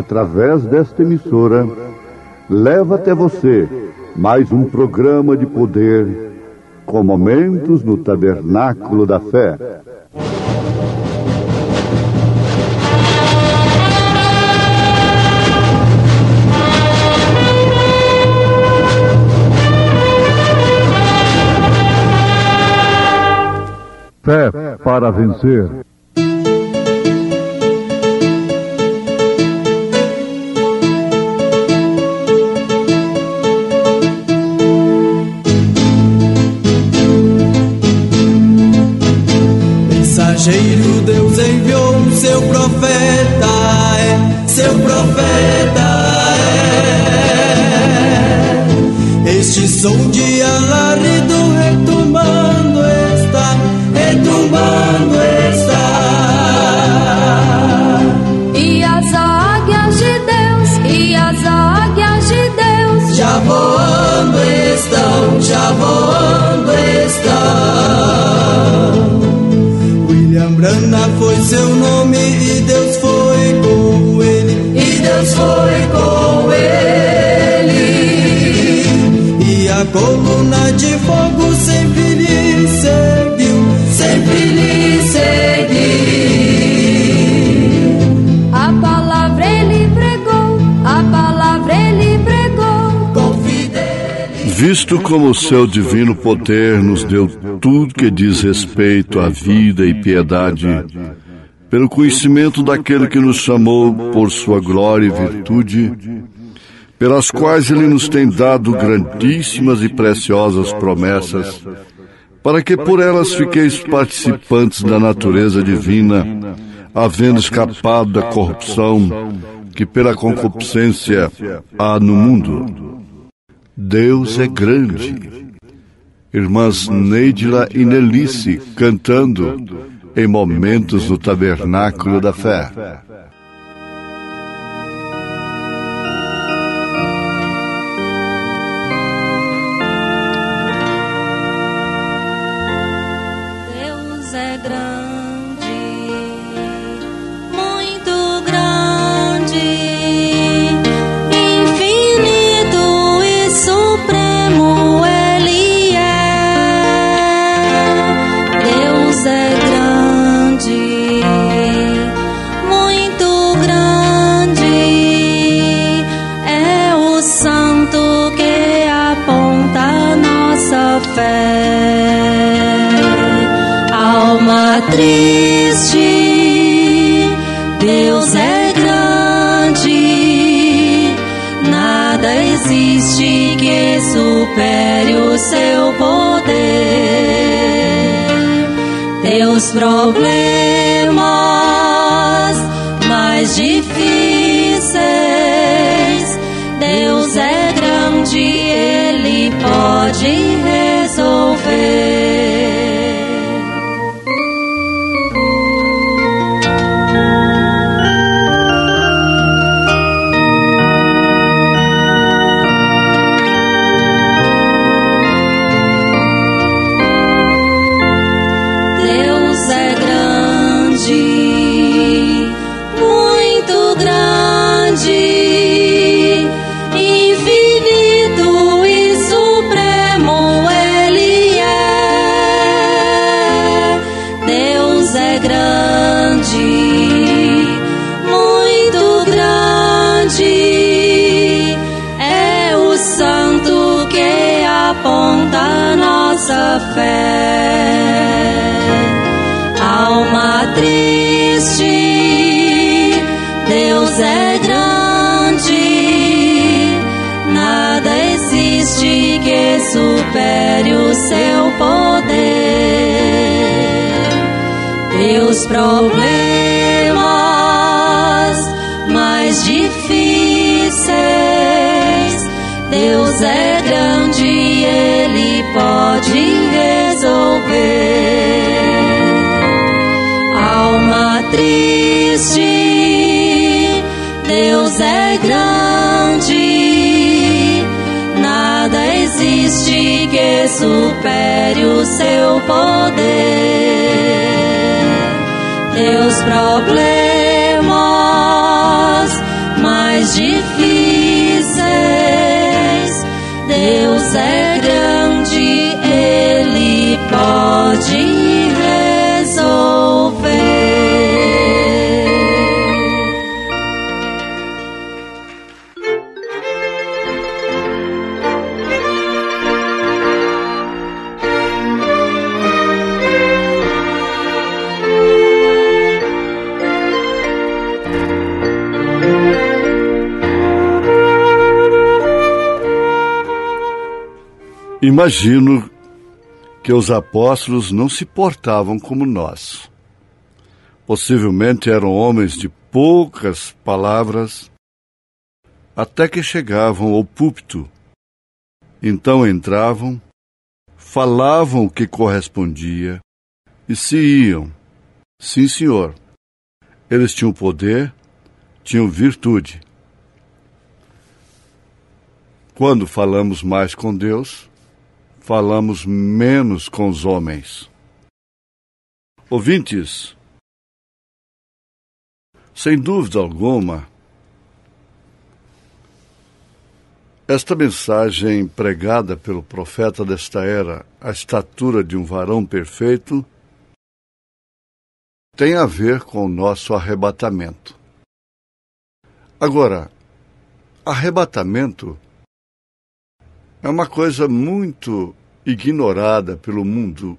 através desta emissora, leva até você mais um programa de poder com momentos no tabernáculo da fé. Fé para vencer. Coluna de fogo sempre lhe seguiu, sempre lhe seguiu. A palavra ele pregou, a palavra ele pregou. Com fidelidade. Visto como o seu divino poder nos deu tudo que diz respeito à vida e piedade, pelo conhecimento daquele que nos chamou por sua glória e virtude, pelas quais ele nos tem dado grandíssimas e preciosas promessas, para que por elas fiqueis participantes da natureza divina, havendo escapado da corrupção que pela concupiscência há no mundo. Deus é grande. Irmãs Neidila e Nelice cantando em momentos no tabernáculo da fé. Supere o seu poder. Teus problemas alma triste, Deus é grande, nada existe que supere o seu poder. Teus problemas mais difíceis, Deus é grande, Ele pode resolver existe, Deus é grande, nada existe que supere o seu poder. Teus problemas mais difíceis, Deus é Imagino que os apóstolos não se portavam como nós. Possivelmente eram homens de poucas palavras, até que chegavam ao púlpito. Então entravam, falavam o que correspondia e se iam. Sim, senhor. Eles tinham poder, tinham virtude. Quando falamos mais com Deus, falamos menos com os homens. Ouvintes, sem dúvida alguma, esta mensagem pregada pelo profeta desta era, a estatura de um varão perfeito, tem a ver com o nosso arrebatamento. Agora, arrebatamento é uma coisa muito ignorada pelo mundo.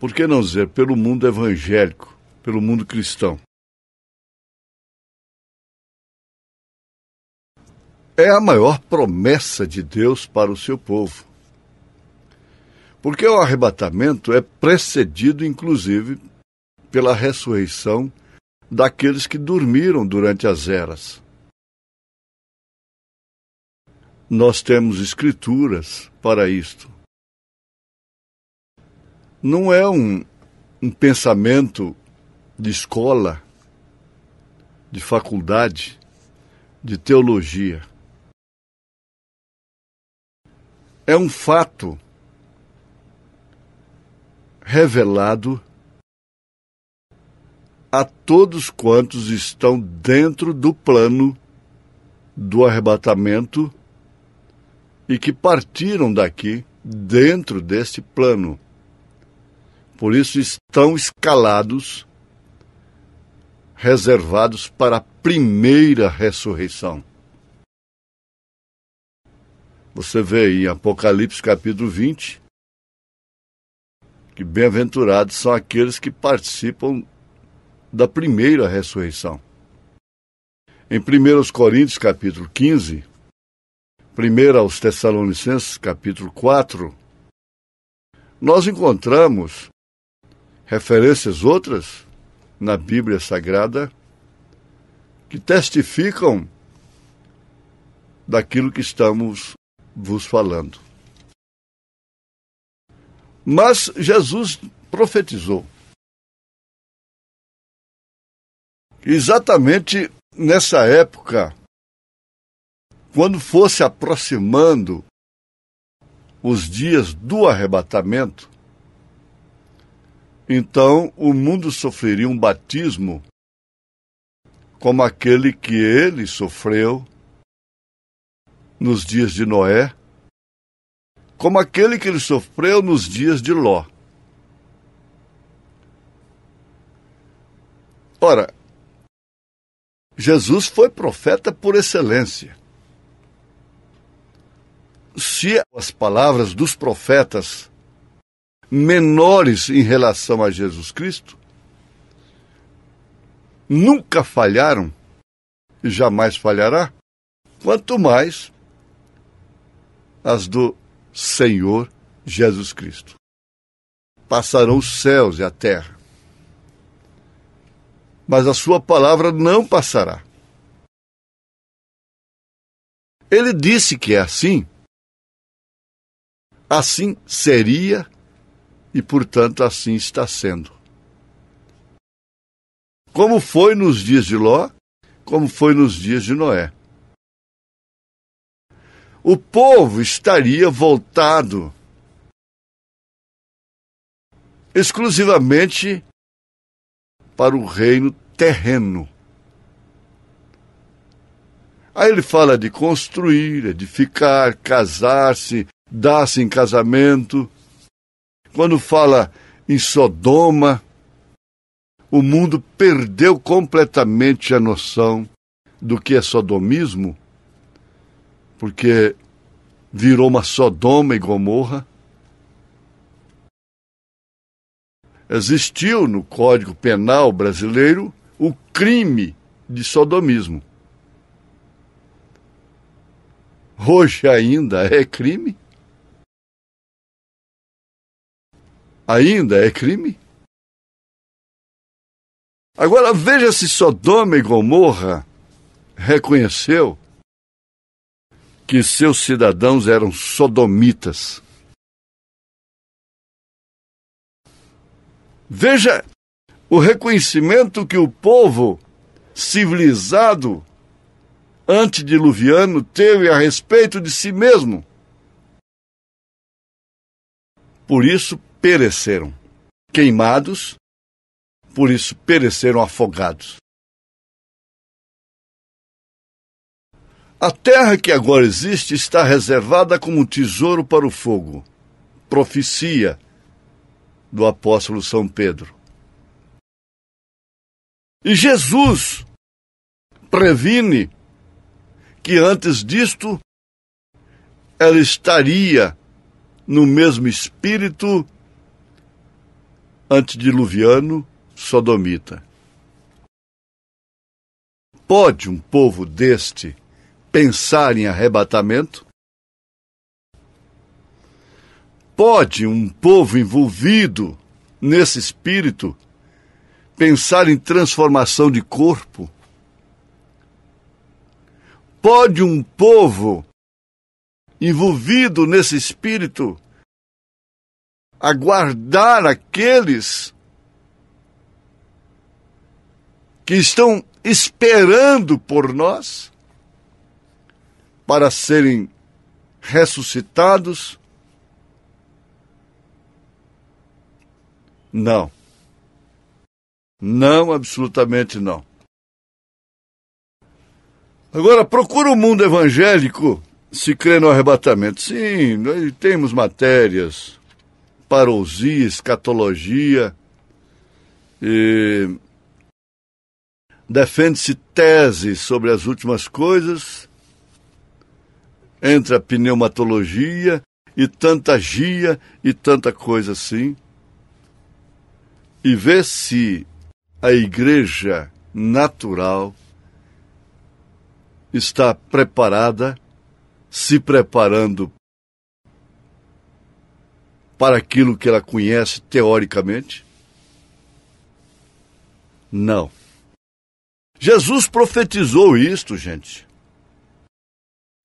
Por que não dizer pelo mundo evangélico, pelo mundo cristão? É a maior promessa de Deus para o seu povo. Porque o arrebatamento é precedido, inclusive, pela ressurreição daqueles que dormiram durante as eras. Nós temos escrituras para isto. Não é um, um pensamento de escola, de faculdade, de teologia. É um fato revelado a todos quantos estão dentro do plano do arrebatamento e que partiram daqui dentro deste plano. Por isso estão escalados, reservados para a primeira ressurreição. Você vê em Apocalipse capítulo 20 que bem-aventurados são aqueles que participam da primeira ressurreição. Em 1 Coríntios capítulo 15, 1 aos Tessalonicenses, capítulo 4, nós encontramos referências outras na Bíblia Sagrada que testificam daquilo que estamos vos falando. Mas Jesus profetizou. Exatamente nessa época quando fosse aproximando os dias do arrebatamento, então o mundo sofreria um batismo como aquele que ele sofreu nos dias de Noé, como aquele que ele sofreu nos dias de Ló. Ora, Jesus foi profeta por excelência se as palavras dos profetas menores em relação a Jesus Cristo nunca falharam e jamais falhará, quanto mais as do Senhor Jesus Cristo. Passarão os céus e a terra, mas a sua palavra não passará. Ele disse que é assim Assim seria e, portanto, assim está sendo. Como foi nos dias de Ló, como foi nos dias de Noé. O povo estaria voltado exclusivamente para o reino terreno. Aí ele fala de construir, edificar, casar-se, dar-se em casamento. Quando fala em Sodoma, o mundo perdeu completamente a noção do que é sodomismo, porque virou uma Sodoma e Gomorra. Existiu no Código Penal brasileiro o crime de sodomismo. Hoje ainda é crime? Ainda é crime? Agora veja se Sodoma e Gomorra reconheceu que seus cidadãos eram sodomitas. Veja o reconhecimento que o povo civilizado antediluviano teve a respeito de si mesmo. Por isso pereceram, queimados por isso pereceram afogados. A terra que agora existe está reservada como tesouro para o fogo. Profecia do apóstolo São Pedro. E Jesus previne que antes disto ela estaria no mesmo espírito antediluviano sodomita. Pode um povo deste pensar em arrebatamento? Pode um povo envolvido nesse espírito pensar em transformação de corpo? Pode um povo envolvido nesse espírito aguardar aqueles que estão esperando por nós para serem ressuscitados? Não. Não, absolutamente não. Agora, procura o mundo evangélico se crê no arrebatamento. Sim, nós temos matérias, parousia, escatologia, e defende-se teses sobre as últimas coisas, entre a pneumatologia e tanta gia e tanta coisa assim, e vê se a igreja natural está preparada, se preparando para aquilo que ela conhece teoricamente? Não. Jesus profetizou isto, gente.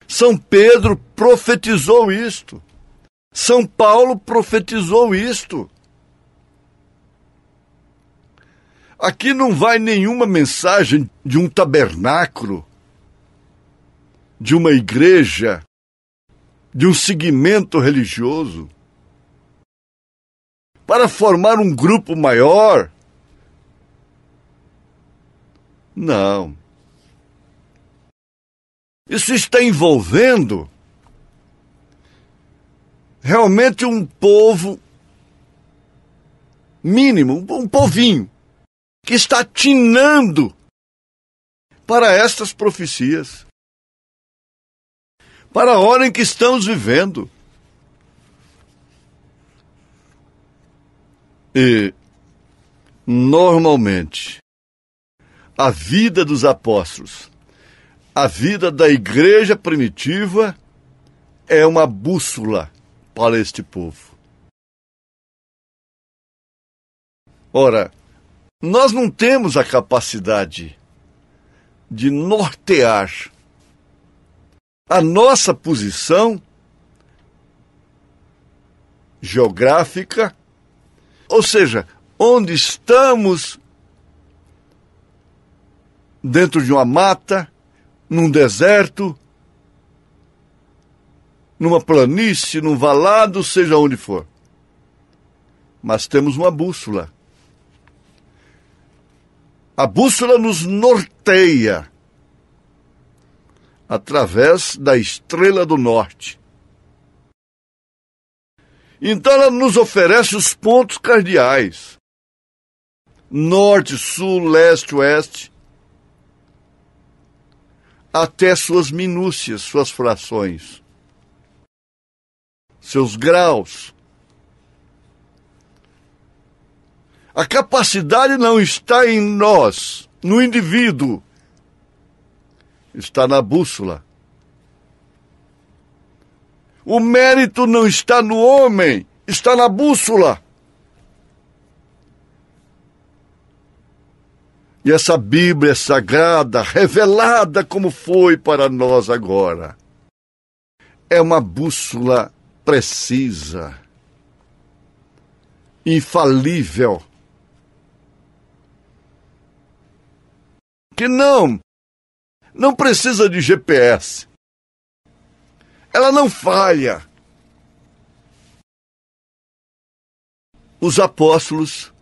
São Pedro profetizou isto. São Paulo profetizou isto. Aqui não vai nenhuma mensagem de um tabernáculo, de uma igreja, de um segmento religioso, para formar um grupo maior não. Isso está envolvendo realmente um povo mínimo, um povinho, que está atinando para estas profecias, para a hora em que estamos vivendo. E, normalmente, a vida dos apóstolos, a vida da igreja primitiva é uma bússola para este povo. Ora, nós não temos a capacidade de nortear a nossa posição geográfica, ou seja, onde estamos dentro de uma mata, num deserto, numa planície, num valado, seja onde for. Mas temos uma bússola. A bússola nos norteia. através da estrela do norte. Então ela nos oferece os pontos cardeais: norte, sul, leste, oeste, até suas minúcias, suas frações, seus graus. A capacidade não está em nós, no indivíduo, está na bússola. O mérito não está no homem, está na bússola. E essa Bíblia sagrada, revelada como foi para nós agora, é uma bússola precisa, infalível, que não, não precisa de GPS. Ela não falha. Os apóstolos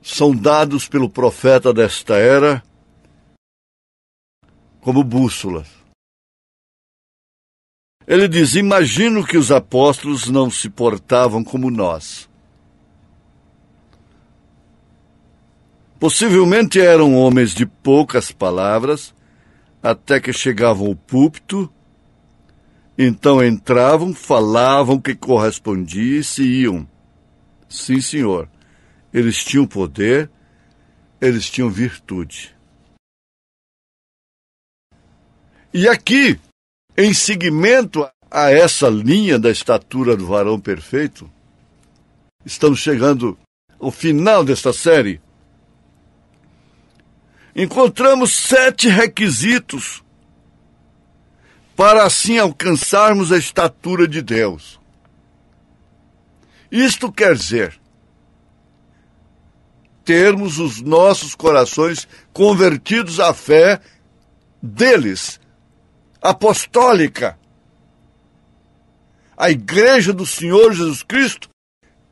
são dados pelo profeta desta era como bússolas. Ele diz: Imagino que os apóstolos não se portavam como nós. Possivelmente eram homens de poucas palavras, até que chegavam ao púlpito, então entravam, falavam que correspondia e se iam. Sim, senhor. Eles tinham poder, eles tinham virtude. E aqui, em seguimento a essa linha da estatura do varão perfeito, estamos chegando ao final desta série. Encontramos sete requisitos para assim alcançarmos a estatura de Deus. Isto quer dizer termos os nossos corações convertidos à fé deles, apostólica. A igreja do Senhor Jesus Cristo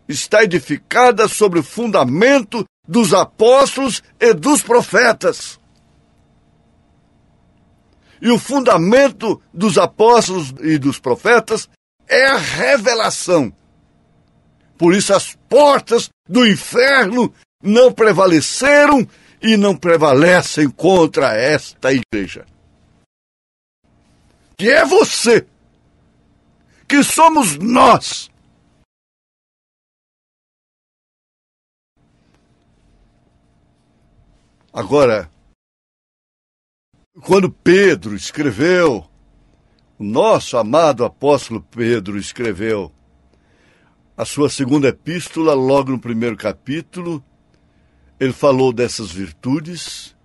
está edificada sobre o fundamento dos apóstolos e dos profetas. E o fundamento dos apóstolos e dos profetas é a revelação. Por isso as portas do inferno não prevaleceram e não prevalecem contra esta igreja. Que é você, que somos nós. Agora, quando Pedro escreveu, o nosso amado apóstolo Pedro escreveu a sua segunda epístola, logo no primeiro capítulo, ele falou dessas virtudes,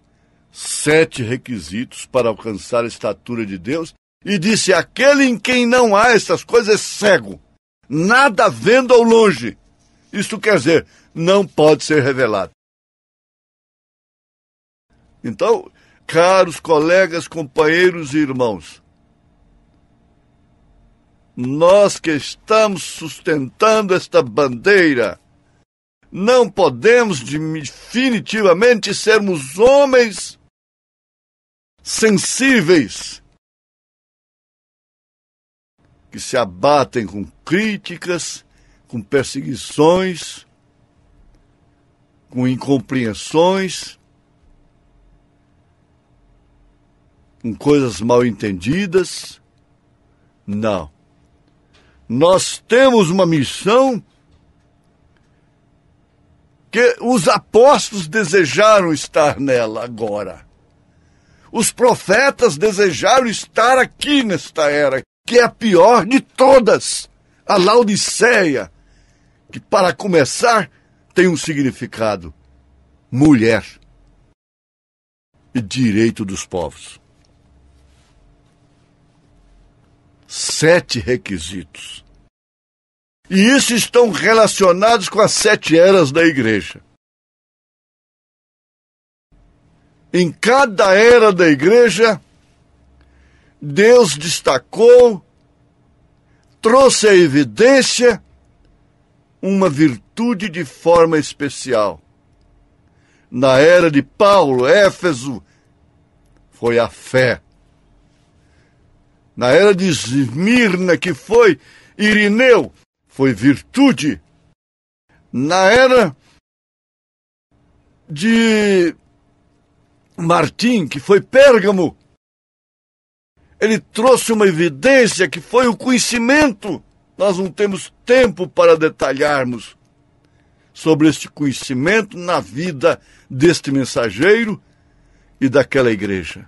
sete requisitos para alcançar a estatura de Deus, e disse: aquele em quem não há essas coisas é cego, nada vendo ao longe. Isto quer dizer, não pode ser revelado. Então, caros colegas, companheiros e irmãos, nós que estamos sustentando esta bandeira, não podemos definitivamente sermos homens sensíveis que se abatem com críticas, com perseguições, com incompreensões, com coisas mal entendidas. Não. Nós temos uma missão que os apóstolos desejaram estar nela agora. Os profetas desejaram estar aqui nesta era, que é a pior de todas, a Laodiceia, que para começar tem um significado: mulher e direito dos povos. Sete requisitos e isso estão relacionados com as sete eras da igreja. Em cada era da igreja, Deus destacou, trouxe à evidência uma virtude de forma especial. Na era de Paulo, Éfeso, foi a fé. Na era de Esmirna, que foi Irineu, foi virtude. Na era de Martim, que foi Pérgamo, ele trouxe uma evidência que foi o conhecimento. Nós não temos tempo para detalharmos sobre este conhecimento na vida deste mensageiro e daquela igreja.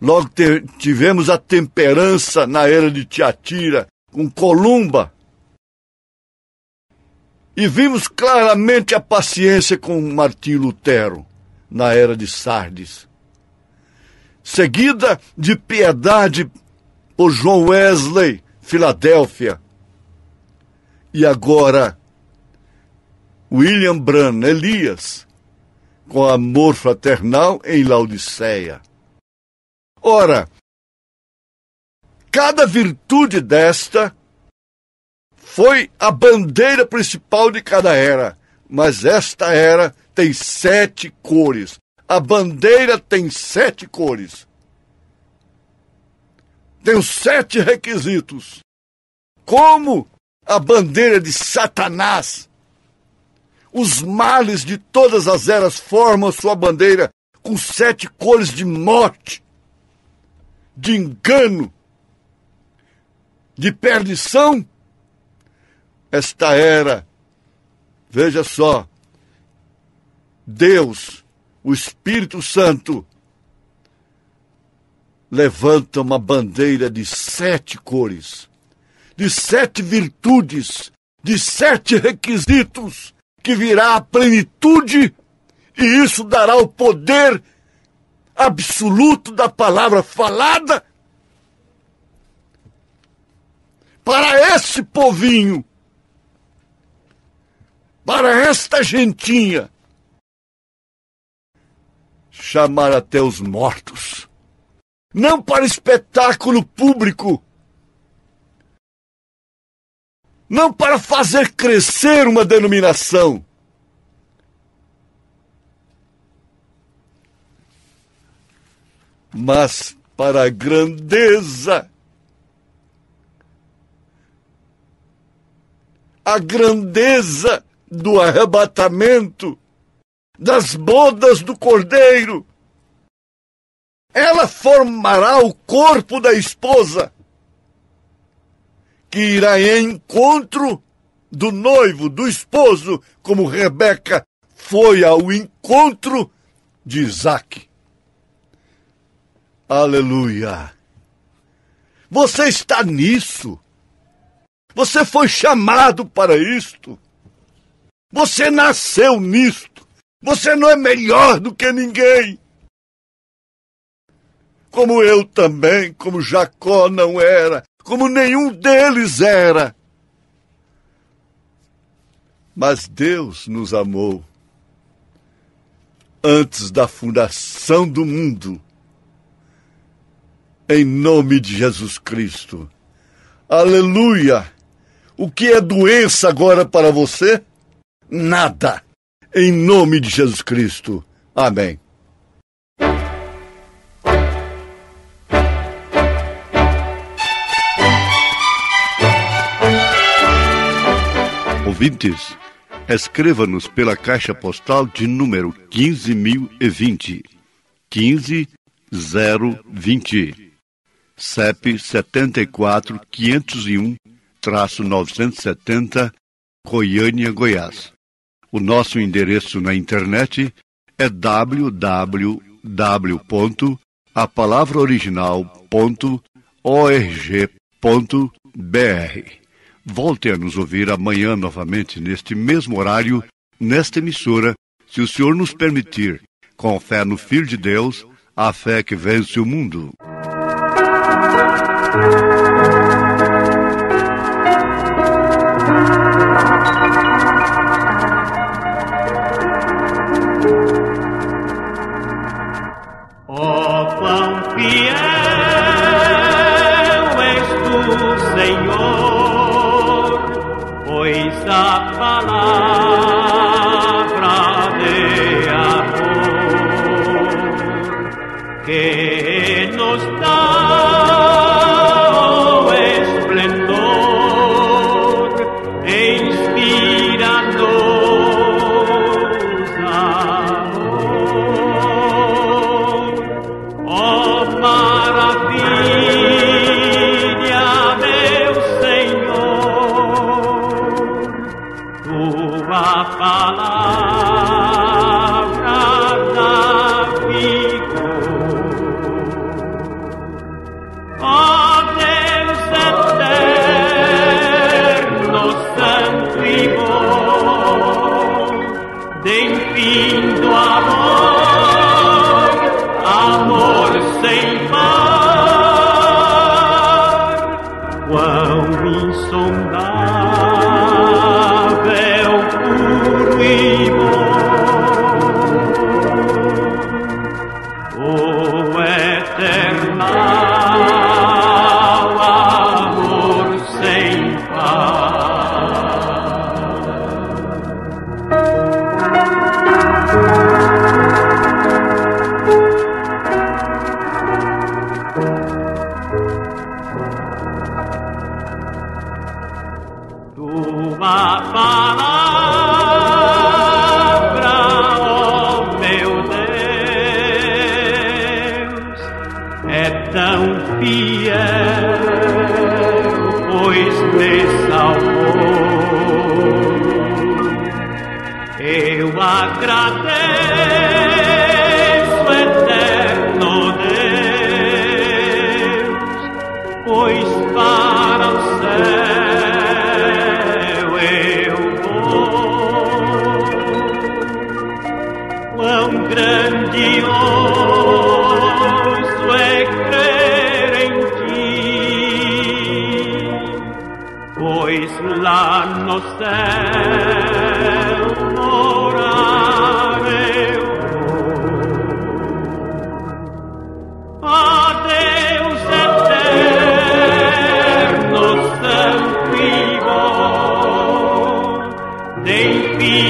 Logo tivemos a temperança na era de Tiatira, com Columba. E vimos claramente a paciência com Martim Lutero, na era de Sardes. Seguida de piedade por João Wesley, Filadélfia. E agora, William Branham Elias, com amor fraternal em Laodiceia. Ora, cada virtude desta foi a bandeira principal de cada era, mas esta era tem sete cores. A bandeira tem sete cores. Tem os sete requisitos. Como a bandeira de Satanás. Os males de todas as eras formam sua bandeira com sete cores de morte, de engano, de perdição esta era. Veja só, Deus, o Espírito Santo, levanta uma bandeira de sete cores, de sete virtudes, de sete requisitos, que virá a plenitude, e isso dará o poder absoluto da palavra falada para esse povinho para esta gentinha chamar até os mortos. Não para espetáculo público. Não para fazer crescer uma denominação. Mas para a grandeza a grandeza do arrebatamento, das bodas do cordeiro. Ela formará o corpo da esposa, que irá em encontro do noivo, do esposo, como Rebeca foi ao encontro de Isaac. Aleluia! Você está nisso. Você foi chamado para isto. Você nasceu nisto. Você não é melhor do que ninguém. Como eu também, como Jacó não era, como nenhum deles era. Mas Deus nos amou antes da fundação do mundo. Em nome de Jesus Cristo. Aleluia! O que é doença agora para você? nada. Em nome de Jesus Cristo. Amém. Ouvintes, escreva-nos pela caixa postal de número 15020. 15020. CEP 74 501 970 Goiânia, Goiás. O nosso endereço na internet é www.apalavraoriginal.org.br. Volte a nos ouvir amanhã novamente neste mesmo horário, nesta emissora, se o Senhor nos permitir, com fé no Filho de Deus, a fé que vence o mundo. Que nos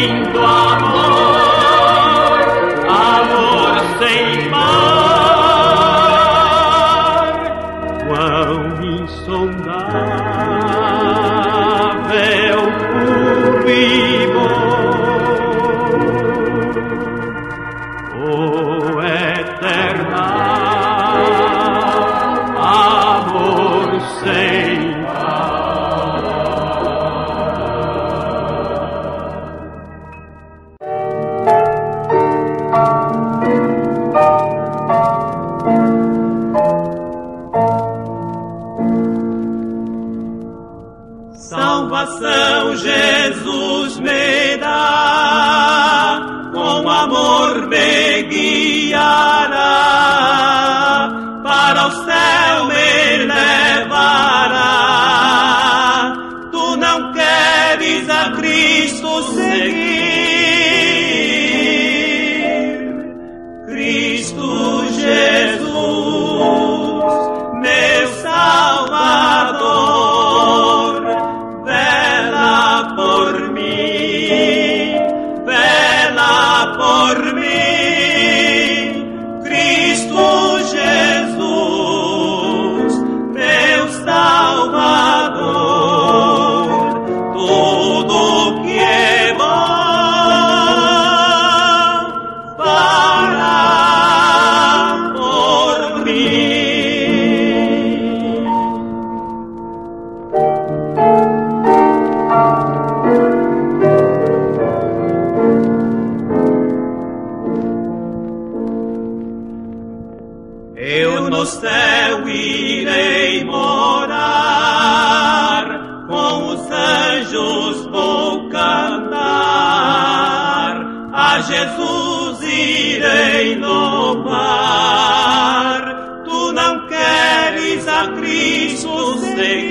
lindo amor. Christos os anjos vou cantar, a Jesus irei louvar. Tu não queres a Cristo, Senhor.